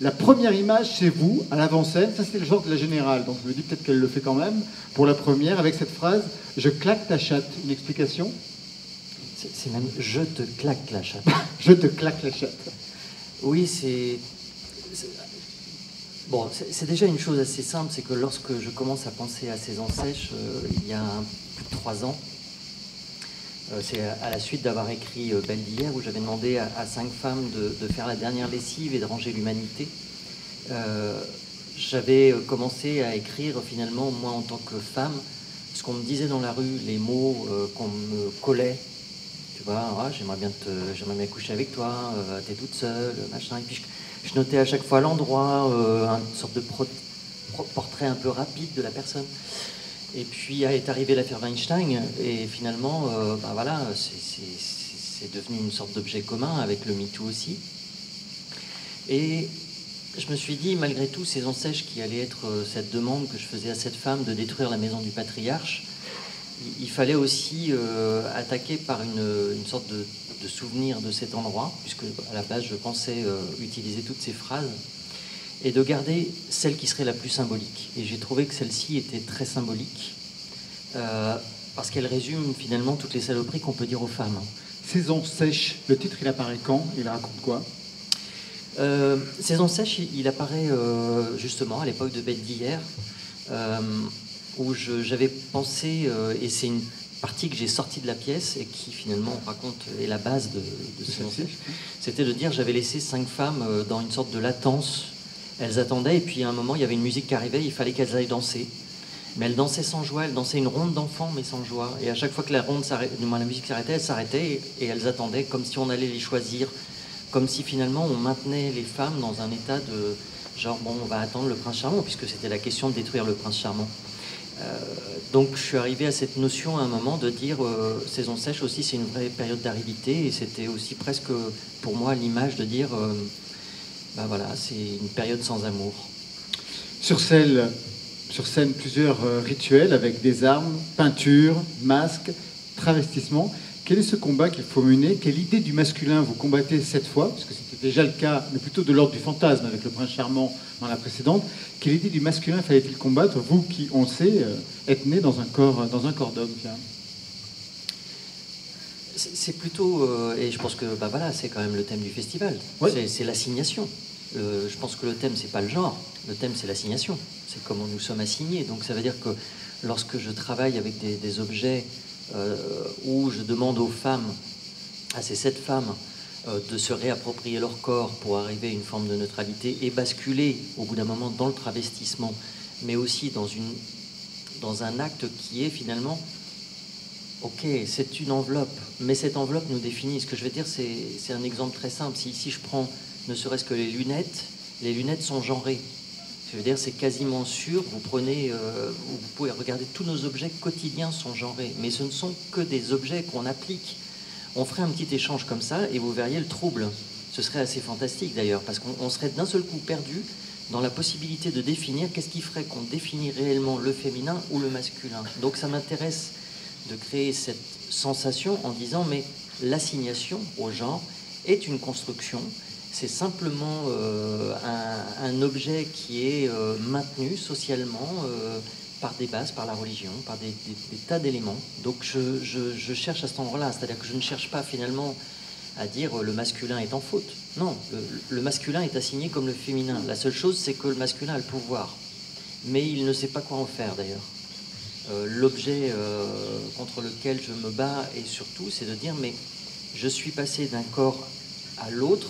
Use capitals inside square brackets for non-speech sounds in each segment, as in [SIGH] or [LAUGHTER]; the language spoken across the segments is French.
La première image, c'est vous, à l'avant-scène. Ça, c'était le genre de la générale. Donc, je me dis peut-être qu'elle le fait quand même. Pour la première, avec cette phrase Je claque ta chatte. Une explication C'est même Je te claque la chatte. [LAUGHS] je te claque la chatte. Oui, c'est. Bon, c'est déjà une chose assez simple, c'est que lorsque je commence à penser à Saison sèche, euh, il y a un, plus de trois ans, c'est à la suite d'avoir écrit euh, Belle d'hier, où j'avais demandé à, cinq femmes de, faire la dernière lessive et de ranger l'humanité. j'avais commencé à écrire finalement, moi en tant que femme, ce qu'on me disait dans la rue, les mots qu'on me collait. Tu vois, ah, j'aimerais bien te, j'aimerais bien coucher avec toi, t'es toute seule, machin. Et puis je notais à chaque fois l'endroit, euh, une sorte de portrait un peu rapide de la personne. Et puis est arrivée l'affaire Weinstein, et finalement, euh, bah voilà, c'est devenu une sorte d'objet commun avec le MeToo aussi. Et je me suis dit, malgré tout, Saison sèche qui allait être euh, cette demande que je faisais à cette femme de détruire la maison du patriarche, il, fallait aussi attaquer par une sorte de de souvenir de cet endroit, puisque à la base je pensais euh, utiliser toutes ces phrases, et de garder celle qui serait la plus symbolique. Et j'ai trouvé que celle-ci était très symbolique, euh, parce qu'elle résume finalement toutes les saloperies qu'on peut dire aux femmes. Saison sèche, le titre il apparaît quand? Il raconte quoi? Euh, Saison sèche, il, apparaît justement à l'époque de Bête d'hier, où j'avais pensé, et c'est une partie que j'ai sortie de la pièce et qui finalement raconte est la base de, ce c'était de dire j'avais laissé cinq femmes euh, dans une sorte de latence. Elles attendaient et puis à un moment il y avait une musique qui arrivait, il fallait qu'elles aillent danser. Mais elles dansaient sans joie, elles dansaient une ronde d'enfants mais sans joie. Et à chaque fois que la ronde la musique s'arrêtait, elles s'arrêtaient et, elles attendaient comme si on allait les choisir, comme si finalement on maintenait les femmes dans un état de genre bon on va attendre le prince charmant puisque c'était la question de détruire le prince charmant. Euh, donc je suis arrivé à cette notion à un moment de dire euh, saison sèche aussi c'est une vraie période d'aridité et c'était aussi presque pour moi l'image de dire euh, bah voilà c'est une période sans amour. Sur scène, sur scène plusieurs rituels avec des armes, peinture, masques, travestissement. Quel est ce combat qu'il faut mener? Quelle idée du masculin vous combattez cette fois? Parce que c'était déjà le cas, mais plutôt de l'ordre du fantasme avec le prince charmant dans la précédente. Quelle idée du masculin fallait-il combattre, vous qui, on sait, euh, êtes né dans un corps, dans un corps d'homme c'est plutôt, euh, et je pense que bah voilà, c'est quand même le thème du festival. C'est l'assignation. Euh, je pense que le thème c'est pas le genre, le thème c'est l'assignation. C'est comment nous sommes assignés. Donc ça veut dire que lorsque je travaille avec des objets euh, où je demande aux femmes, à ces sept femmes, de se réapproprier leur corps pour arriver à une forme de neutralité et basculer au bout d'un moment dans le travestissement, mais aussi dans, une, dans un acte qui est finalement, ok, c'est une enveloppe, mais cette enveloppe nous définit. Ce que je vais dire, c'est un exemple très simple. Si ici je prends ne serait-ce que les lunettes, les lunettes sont genrées. Je veux dire, c'est quasiment sûr. Vous prenez, euh, vous pouvez regarder tous nos objets quotidiens sont genrés, mais ce ne sont que des objets qu'on applique. On ferait un petit échange comme ça et vous verriez le trouble. Ce serait assez fantastique d'ailleurs, parce qu'on serait d'un seul coup perdu dans la possibilité de définir qu'est-ce qui ferait qu'on définit réellement le féminin ou le masculin. Donc ça m'intéresse de créer cette sensation en disant mais l'assignation au genre est une construction c'est simplement euh, un, objet qui est euh, maintenu socialement euh, par des bases, par la religion, par des, tas d'éléments. Donc je, cherche à cet endroit-là, c'est-à-dire que je ne cherche pas finalement à dire le masculin est en faute. Non, le, masculin est assigné comme le féminin. La seule chose, c'est que le masculin a le pouvoir, mais il ne sait pas quoi en faire d'ailleurs. L'objet contre lequel je me bats, et surtout, c'est de dire, mais je suis passé d'un corps à l'autre.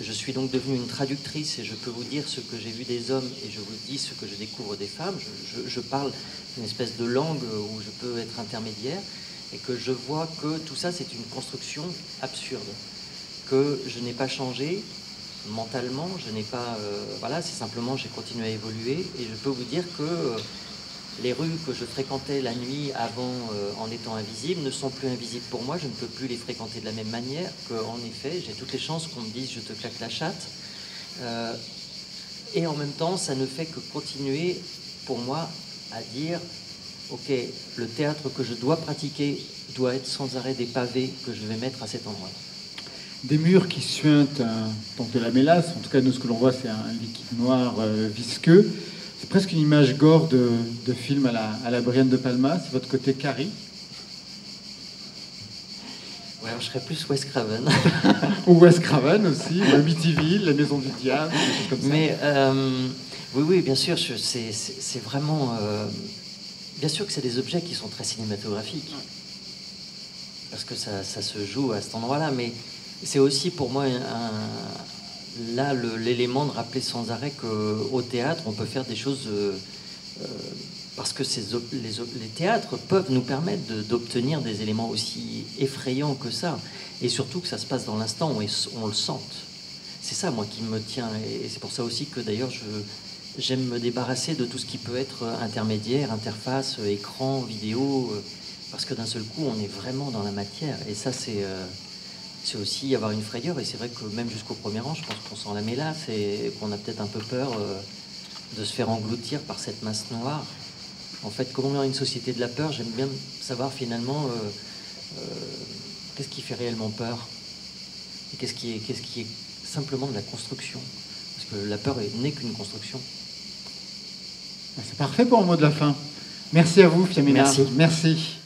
Je suis donc devenue une traductrice et je peux vous dire ce que j'ai vu des hommes et je vous dis ce que je découvre des femmes. Je, parle une espèce de langue où je peux être intermédiaire et que je vois que tout ça c'est une construction absurde, que je n'ai pas changé mentalement, je n'ai pas, euh, voilà, c'est simplement j'ai continué à évoluer et je peux vous dire que euh, les rues que je fréquentais la nuit avant euh, en étant invisible ne sont plus invisibles pour moi. Je ne peux plus les fréquenter de la même manière qu'en effet, j'ai toutes les chances qu'on me dise je te claque la chatte. Euh, et en même temps, ça ne fait que continuer pour moi à dire ok, le théâtre que je dois pratiquer doit être sans arrêt des pavés que je vais mettre à cet endroit. des murs qui suintent donc de la mélasse. En tout cas, nous, ce que l'on voit, c'est un liquide noir euh, visqueux. C'est presque une image gore de, film à la, à la Brian de Palma. C'est votre côté Carrie. Ouais, je serais plus Wes Craven. [LAUGHS] Ou Wes Craven aussi, ou Amityville, La Maison du Diable, des choses comme ça. Mais euh, oui, oui, bien sûr, c'est vraiment. Euh, bien sûr que c'est des objets qui sont très cinématographiques. Parce que ça, ça se joue à cet endroit-là. Mais c'est aussi pour moi là l'élément de rappeler sans arrêt qu'au théâtre, on peut faire des choses euh, euh, parce que les, théâtres peuvent nous permettre d'obtenir des éléments aussi effrayants que ça, et surtout que ça se passe dans l'instant où on le sente. C'est ça, moi, qui me tient, et c'est pour ça aussi que d'ailleurs, j'aime me débarrasser de tout ce qui peut être intermédiaire, interface, écran, vidéo, euh, parce que d'un seul coup, on est vraiment dans la matière, et ça, c'est c'est aussi avoir une frayeur. Et c'est vrai que même jusqu'au premier rang, je pense qu'on sent la mélasse et qu'on a peut-être un peu peur euh, de se faire engloutir par cette masse noire. En fait, comment on est une société de la peur, j'aime bien savoir finalement euh, euh, qu'est-ce qui fait réellement peur? Et qu'est-ce qui est, qu'est-ce qui est simplement de la construction? Parce que la peur n'est qu'une construction. C'est parfait pour le mot de la fin. Merci à vous, Fiamina. Merci. Merci.